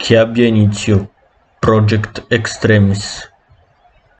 che abbia inizio Project Extremis.